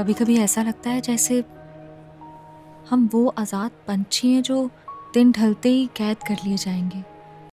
कभी कभी ऐसा लगता है जैसे हम वो आज़ाद पंछी हैं जो दिन ढलते ही कैद कर लिए जाएँगे।